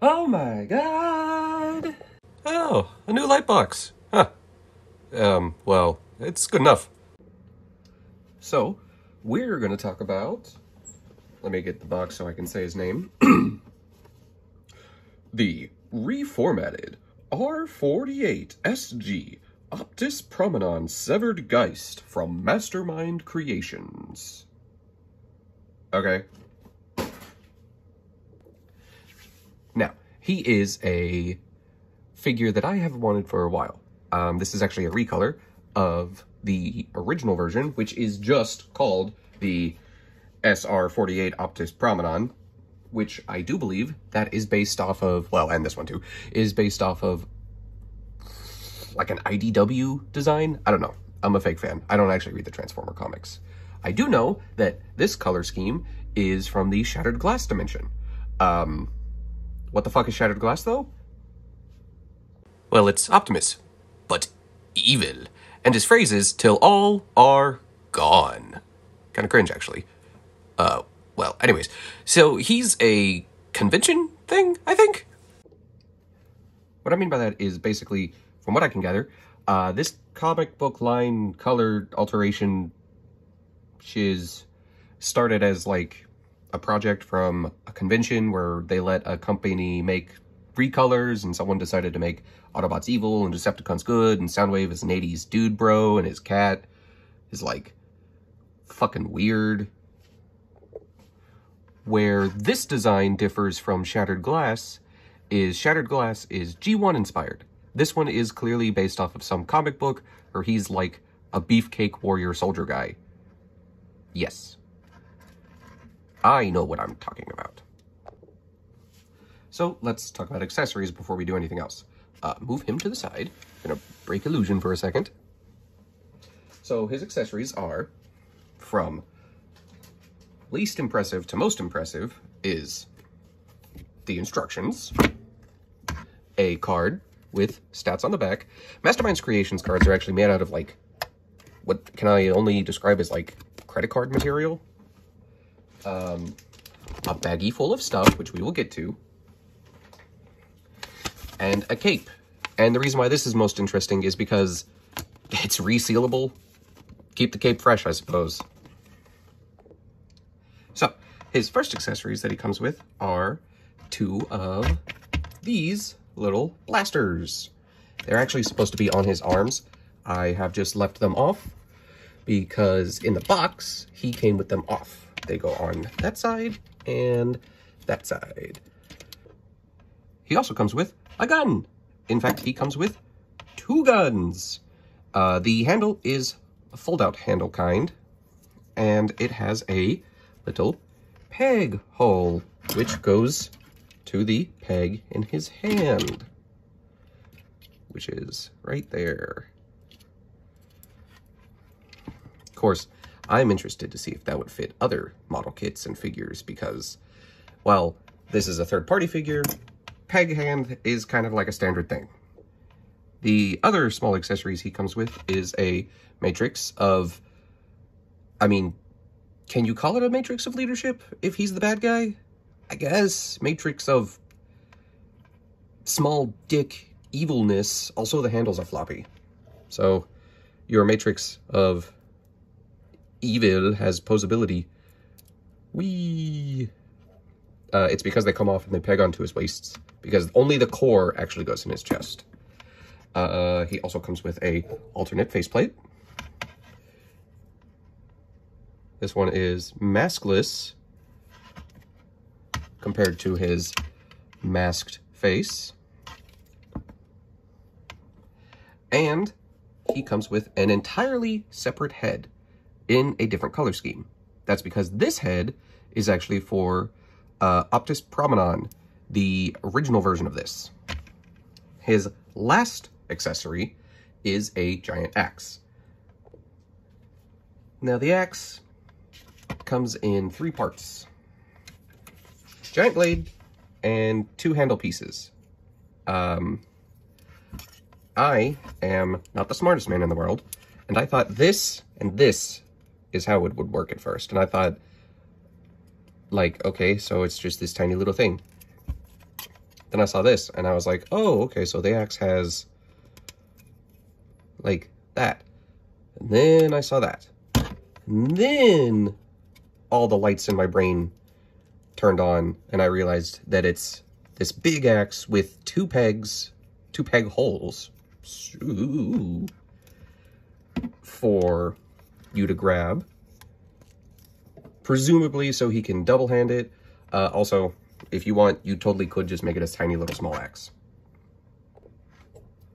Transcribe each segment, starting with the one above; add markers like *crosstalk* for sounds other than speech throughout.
Oh my god! Oh, a new light box. Huh. Um, well, it's good enough. So, we're going to talk about. Let me get the box so I can say his name. *clears throat* the reformatted R48 SG Optus Prominon Severed Geist from Mastermind Creations. Okay. Now, he is a figure that I have wanted for a while. Um, this is actually a recolor of the original version, which is just called the SR48 Optus Prominon, which I do believe that is based off of, well, and this one too, is based off of like an IDW design. I don't know. I'm a fake fan. I don't actually read the Transformer comics. I do know that this color scheme is from the Shattered Glass dimension. Um, what the fuck is Shattered Glass, though? Well, it's Optimus, but evil. And his phrase is, till all are gone. Kind of cringe, actually. Uh, well, anyways. So he's a convention thing, I think? What I mean by that is basically, from what I can gather, uh, this comic book line color alteration shiz started as like a project from a convention where they let a company make three colors and someone decided to make Autobots evil and Decepticons good and Soundwave is an 80s dude bro and his cat is like fucking weird. Where this design differs from Shattered Glass is Shattered Glass is G1 inspired. This one is clearly based off of some comic book or he's like a beefcake warrior soldier guy. Yes. I know what I'm talking about. So let's talk about accessories before we do anything else. Uh, move him to the side. I'm gonna break illusion for a second. So his accessories are from least impressive to most impressive is the instructions, a card with stats on the back. Mastermind's Creations cards are actually made out of like, what can I only describe as like credit card material? Um, a baggie full of stuff, which we will get to, and a cape. And the reason why this is most interesting is because it's resealable. Keep the cape fresh, I suppose. So, his first accessories that he comes with are two of these little blasters. They're actually supposed to be on his arms. I have just left them off because in the box, he came with them off. They go on that side and that side. He also comes with a gun. In fact, he comes with two guns. Uh, the handle is a fold-out handle kind, and it has a little peg hole, which goes to the peg in his hand, which is right there. Of course, I'm interested to see if that would fit other model kits and figures because, well, this is a third-party figure, peg hand is kind of like a standard thing. The other small accessories he comes with is a matrix of, I mean, can you call it a matrix of leadership if he's the bad guy? I guess. Matrix of small dick evilness. Also, the handles are floppy. So, your matrix of evil has posability. Wee. Uh, it's because they come off and they peg onto his waists. Because only the core actually goes in his chest. Uh, he also comes with a alternate faceplate. This one is maskless compared to his masked face. And he comes with an entirely separate head in a different color scheme. That's because this head is actually for uh, Optus Prominon, the original version of this. His last accessory is a giant axe. Now the axe comes in three parts. Giant blade and two handle pieces. Um, I am not the smartest man in the world, and I thought this and this is how it would work at first. And I thought, like, okay, so it's just this tiny little thing. Then I saw this and I was like, oh, okay, so the axe has like that. And then I saw that. And then all the lights in my brain turned on and I realized that it's this big axe with two pegs, two peg holes Ooh, for you to grab. Presumably so he can double hand it. Uh, also, if you want, you totally could just make it a tiny little small axe.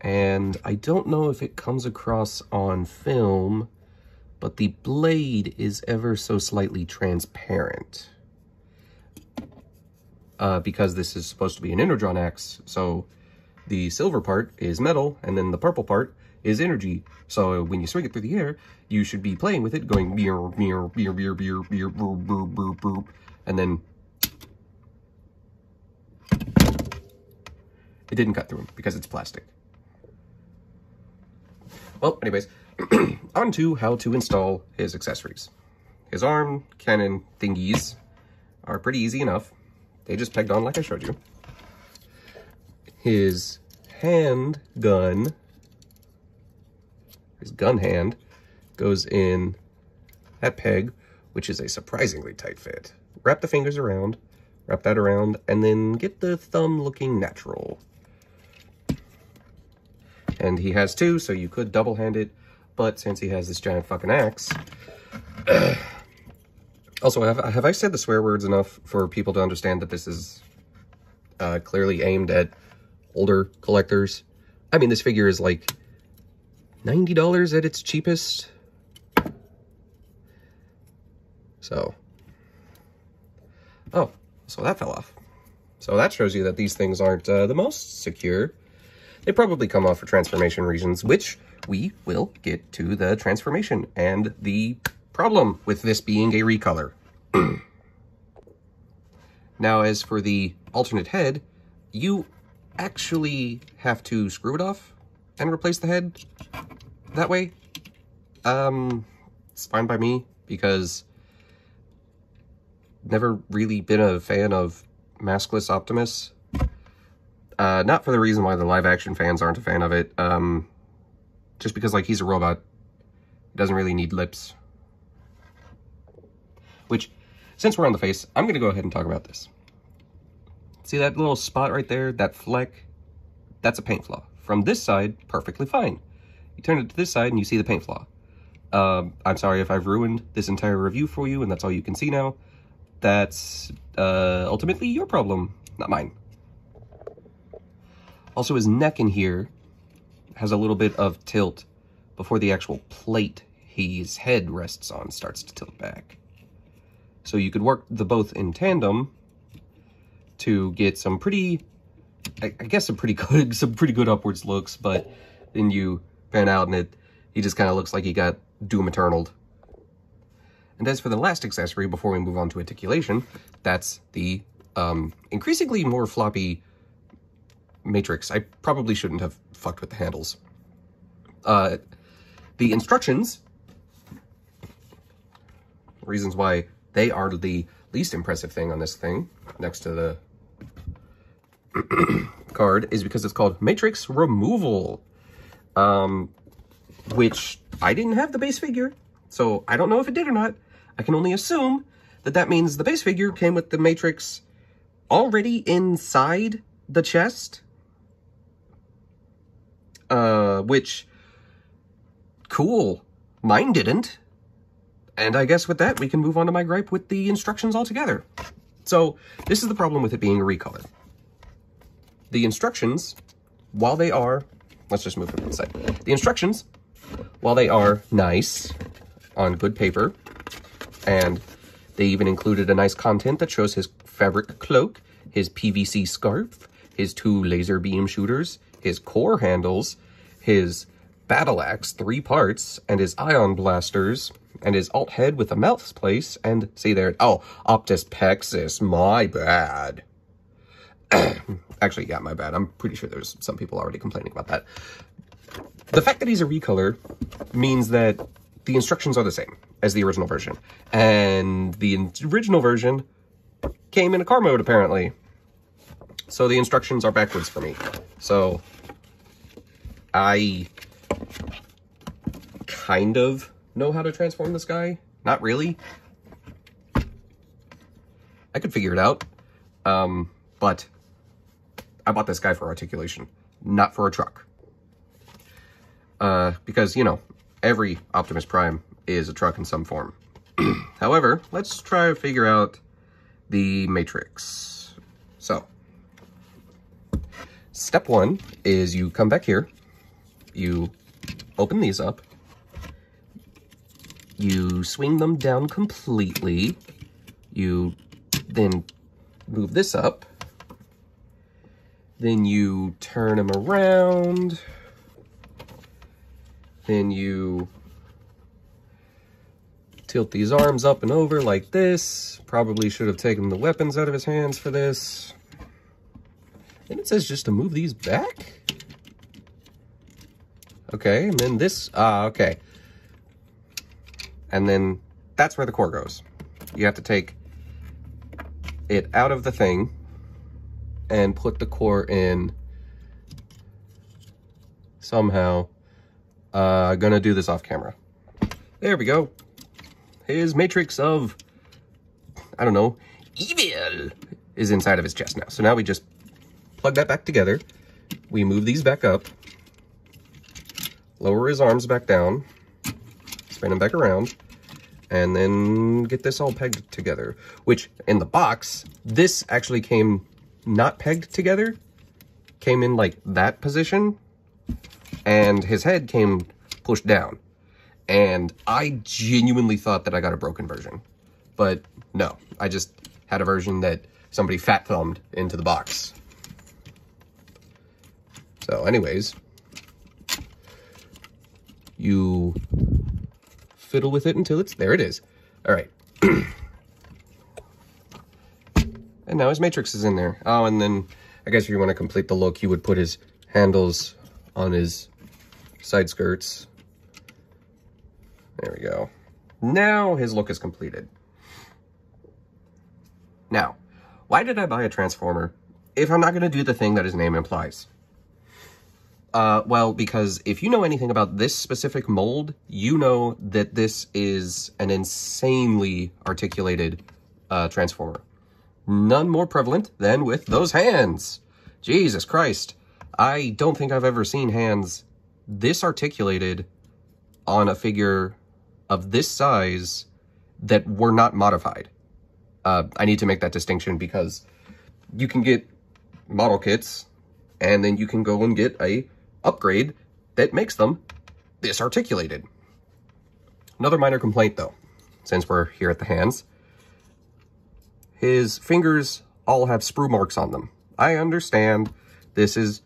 And I don't know if it comes across on film, but the blade is ever so slightly transparent. Uh, because this is supposed to be an Energon axe, so the silver part is metal, and then the purple part is energy. So when you swing it through the air, you should be playing with it, going mirror, mirror, mirror, mirror, mirror, mirror, boop, boop, boop, boop, and then it didn't cut through him because it's plastic. Well, anyways, *clears throat* on to how to install his accessories. His arm cannon thingies are pretty easy enough. They just pegged on like I showed you. His handgun, his gun hand, goes in that peg, which is a surprisingly tight fit. Wrap the fingers around, wrap that around, and then get the thumb looking natural. And he has two, so you could double hand it, but since he has this giant fucking axe... *clears throat* also, have, have I said the swear words enough for people to understand that this is uh, clearly aimed at older collectors? I mean, this figure is like $90 at its cheapest. So, oh, so that fell off. So that shows you that these things aren't uh, the most secure. They probably come off for transformation reasons, which we will get to the transformation and the problem with this being a recolor. *clears throat* now, as for the alternate head, you actually have to screw it off and replace the head that way. Um, it's fine by me because never really been a fan of maskless Optimus. Uh, not for the reason why the live action fans aren't a fan of it. Um, just because, like, he's a robot. He doesn't really need lips. Which, since we're on the face, I'm going to go ahead and talk about this. See that little spot right there? That fleck? That's a paint flaw. From this side, perfectly fine. You turn it to this side and you see the paint flaw. Um, I'm sorry if I've ruined this entire review for you and that's all you can see now. That's uh, ultimately your problem, not mine. Also, his neck in here has a little bit of tilt before the actual plate his head rests on starts to tilt back. So you could work the both in tandem to get some pretty, I, guess some pretty *laughs* good, some pretty good upwards looks, but then you pan out and it, he just kind of looks like he got Doom Eternaled. And as for the last accessory, before we move on to articulation, that's the um, increasingly more floppy matrix. I probably shouldn't have fucked with the handles. Uh, the instructions, reasons why they are the least impressive thing on this thing, next to the *clears throat* card, is because it's called Matrix Removal, um, which I didn't have the base figure, so I don't know if it did or not. I can only assume that that means the base figure came with the Matrix already inside the chest, uh, which, cool, mine didn't. And I guess with that, we can move on to my gripe with the instructions altogether. So, this is the problem with it being a recolor. The instructions, while they are, let's just move it to the side. The instructions, while they are nice on good paper, and they even included a nice content that shows his fabric cloak, his PVC scarf, his two laser beam shooters, his core handles, his battle axe, three parts, and his ion blasters, and his alt head with a mouth place, and see there, oh, Optus Pexus, my bad. *clears throat* Actually, yeah, my bad. I'm pretty sure there's some people already complaining about that. The fact that he's a recolor means that the instructions are the same as the original version. And the original version came in a car mode, apparently. So the instructions are backwards for me. So I kind of know how to transform this guy. Not really. I could figure it out. Um, but I bought this guy for articulation, not for a truck. Uh, because, you know, every Optimus Prime is a truck in some form. *clears throat* However, let's try to figure out the matrix. So, step one is you come back here, you open these up, you swing them down completely, you then move this up, then you turn them around, then you tilt these arms up and over like this. Probably should have taken the weapons out of his hands for this. And it says just to move these back? Okay, and then this, ah, uh, okay. And then that's where the core goes. You have to take it out of the thing and put the core in somehow. Uh, gonna do this off camera. There we go. His matrix of, I don't know, evil is inside of his chest now. So now we just plug that back together. We move these back up. Lower his arms back down. Spin him back around and then get this all pegged together. Which, in the box, this actually came not pegged together, came in like that position, and his head came pushed down. And I genuinely thought that I got a broken version. But no, I just had a version that somebody fat thumbed into the box. So anyways, you fiddle with it until it's, there it is. All right. *clears throat* now his matrix is in there. Oh, and then I guess if you want to complete the look, you would put his handles on his side skirts. There we go. Now his look is completed. Now, why did I buy a Transformer if I'm not going to do the thing that his name implies? Uh, well, because if you know anything about this specific mold, you know that this is an insanely articulated uh, transformer. None more prevalent than with those hands. Jesus Christ. I don't think I've ever seen hands this articulated on a figure of this size that were not modified. Uh, I need to make that distinction because you can get model kits and then you can go and get a upgrade that makes them this articulated. Another minor complaint though, since we're here at the hands. His fingers all have sprue marks on them. I understand this is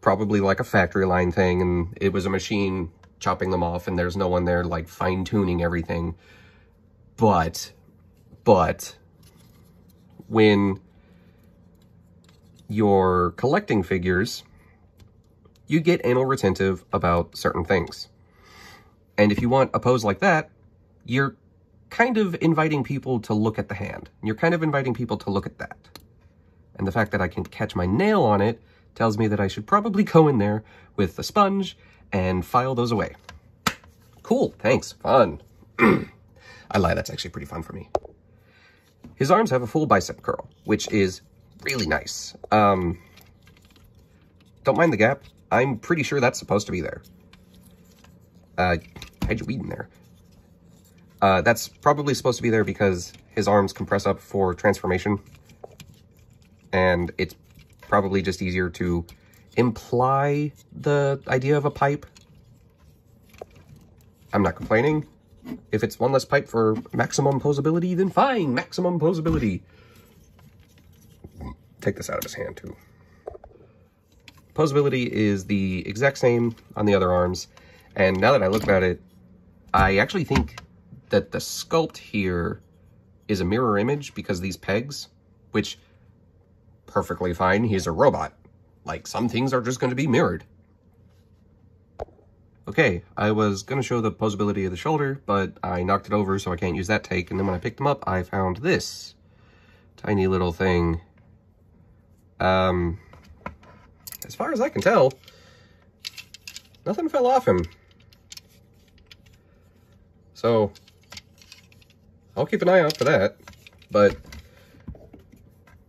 probably like a factory line thing and it was a machine chopping them off and there's no one there like fine tuning everything. But, but when you're collecting figures, you get anal retentive about certain things. And if you want a pose like that, you're kind of inviting people to look at the hand. You're kind of inviting people to look at that. And the fact that I can catch my nail on it tells me that I should probably go in there with a sponge and file those away. Cool, thanks, fun. *clears throat* I lie, that's actually pretty fun for me. His arms have a full bicep curl, which is really nice. Um, don't mind the gap. I'm pretty sure that's supposed to be there. Uh, how'd you weed in there? Uh, that's probably supposed to be there because his arms compress up for transformation. And it's probably just easier to imply the idea of a pipe. I'm not complaining. If it's one less pipe for maximum posability, then fine, maximum posability. Take this out of his hand, too. Posability is the exact same on the other arms. And now that I look at it, I actually think that the sculpt here is a mirror image because these pegs, which perfectly fine, he's a robot. Like, some things are just going to be mirrored. Okay, I was going to show the posability of the shoulder, but I knocked it over so I can't use that take. And then when I picked them up, I found this tiny little thing Um, as far as I can tell, nothing fell off him. So, I'll keep an eye out for that. But,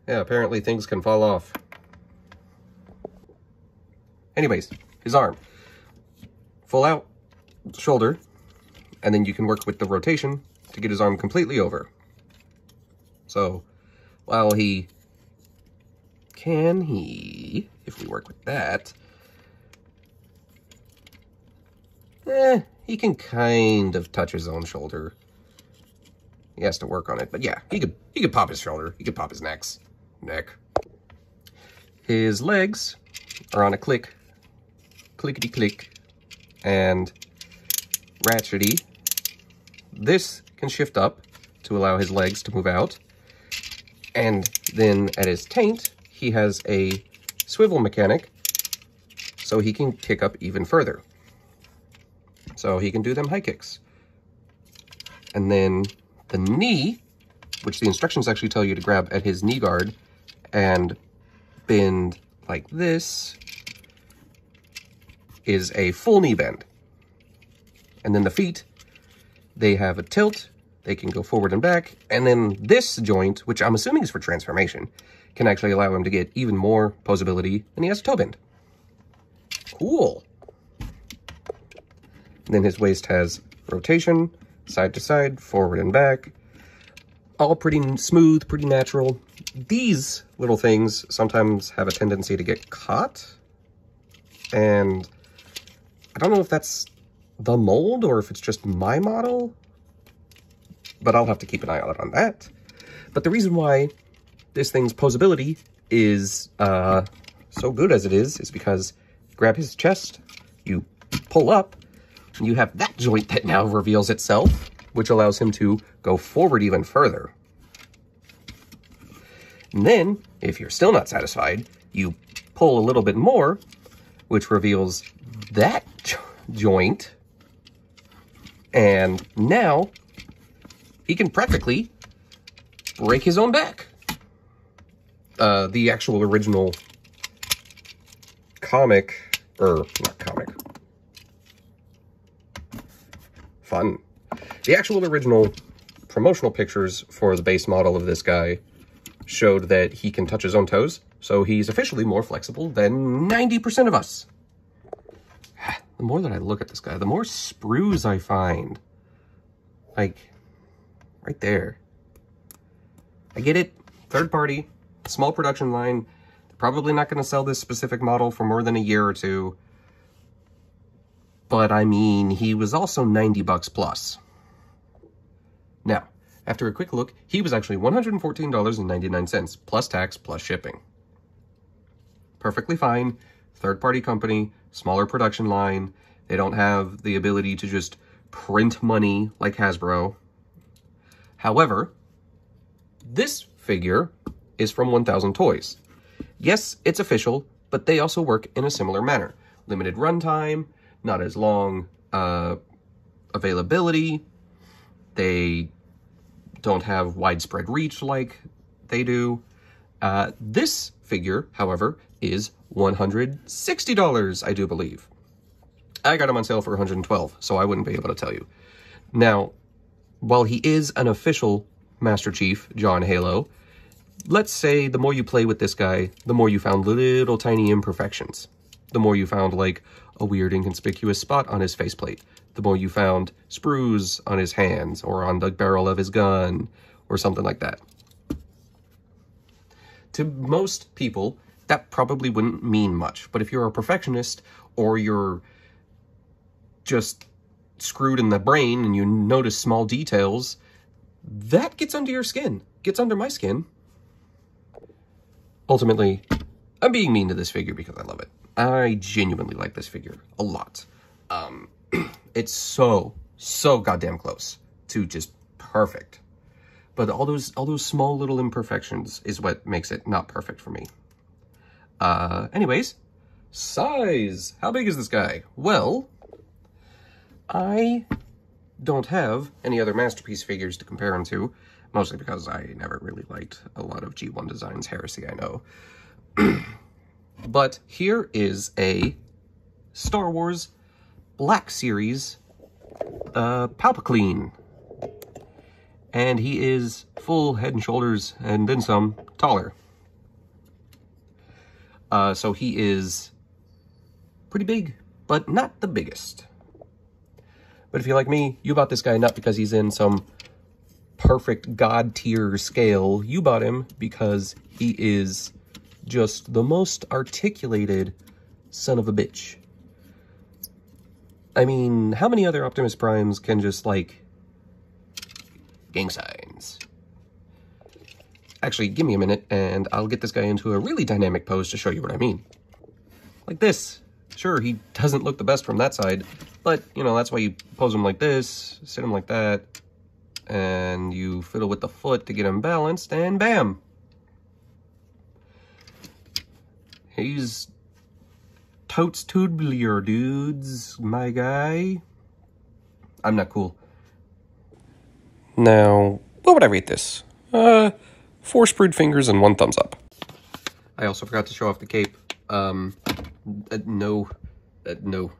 yeah, apparently things can fall off. Anyways, his arm. Full out shoulder, and then you can work with the rotation to get his arm completely over. So, while he can he, if we work with that, eh, he can kind of touch his own shoulder. He has to work on it, but yeah, he could he could pop his shoulder, he could pop his necks, neck. His legs are on a click, clickety click, and ratchety. This can shift up to allow his legs to move out. And then at his taint, he has a swivel mechanic so he can kick up even further. So he can do them high kicks. And then the knee, which the instructions actually tell you to grab at his knee guard and bend like this, is a full knee bend. And then the feet, they have a tilt, they can go forward and back, and then this joint, which I'm assuming is for transformation, can actually allow him to get even more posability, and he has a toe bend. Cool. And then his waist has rotation, side to side, forward and back. All pretty smooth, pretty natural. These little things sometimes have a tendency to get caught. And I don't know if that's the mold or if it's just my model, but I'll have to keep an eye out on that. But the reason why this thing's posability is uh, so good as it is, is because grab his chest, you pull up, you have that joint that now reveals itself, which allows him to go forward even further. And then, if you're still not satisfied, you pull a little bit more, which reveals that joint. And now, he can practically break his own back. Uh, the actual original comic, or not comic, fun. The actual original promotional pictures for the base model of this guy showed that he can touch his own toes, so he's officially more flexible than 90% of us. *sighs* The more that I look at this guy, the more sprues I find. Like, right there. I get it, third party, small production line. Probably not going to sell this specific model for more than a year or two. But I mean, he was also 90 bucks plus. Now, after a quick look, he was actually $114.99 plus tax plus shipping. Perfectly fine, third-party company, smaller production line. They don't have the ability to just print money like Hasbro. However, this figure is from 1000 Toys. Yes, it's official, but they also work in a similar manner. Limited runtime, not as long uh, availability. They don't have widespread reach like they do. Uh, this figure, however, is $160, I do believe. I got him on sale for 112, so I wouldn't be able to tell you. Now, while he is an official Master Chief, John Halo, let's say the more you play with this guy, the more you found little tiny imperfections. The more you found like a weird inconspicuous spot on his faceplate. The more you found sprues on his hands or on the barrel of his gun or something like that. To most people, that probably wouldn't mean much. But if you're a perfectionist or you're just screwed in the brain and you notice small details, that gets under your skin, gets under my skin. Ultimately, I'm being mean to this figure because I love it. I genuinely like this figure a lot. Um, *clears throat* it's so, so goddamn close to just perfect. But all those all those small little imperfections is what makes it not perfect for me. Uh, anyways, size. How big is this guy? Well, I don't have any other Masterpiece figures to compare him to, mostly because I never really liked a lot of G1 Designs heresy, I know. *clears throat* but here is a Star Wars Black Series uh, Palpaclean. And he is full head and shoulders and then some taller. Uh, so he is pretty big, but not the biggest. But if you're like me, you bought this guy not because he's in some perfect god tier scale. You bought him because he is just the most articulated son of a bitch. I mean, how many other Optimus Primes can just, like, gang signs? Actually, give me a minute, and I'll get this guy into a really dynamic pose to show you what I mean. Like this. Sure, he doesn't look the best from that side, but, you know, that's why you pose him like this, sit him like that, and you fiddle with the foot to get him balanced, and bam! He's totes tubular, dudes, my guy. I'm not cool. Now, what would I rate this? Uh, four sprued fingers and one thumbs up. I also forgot to show off the cape. Um, uh, no, uh, no.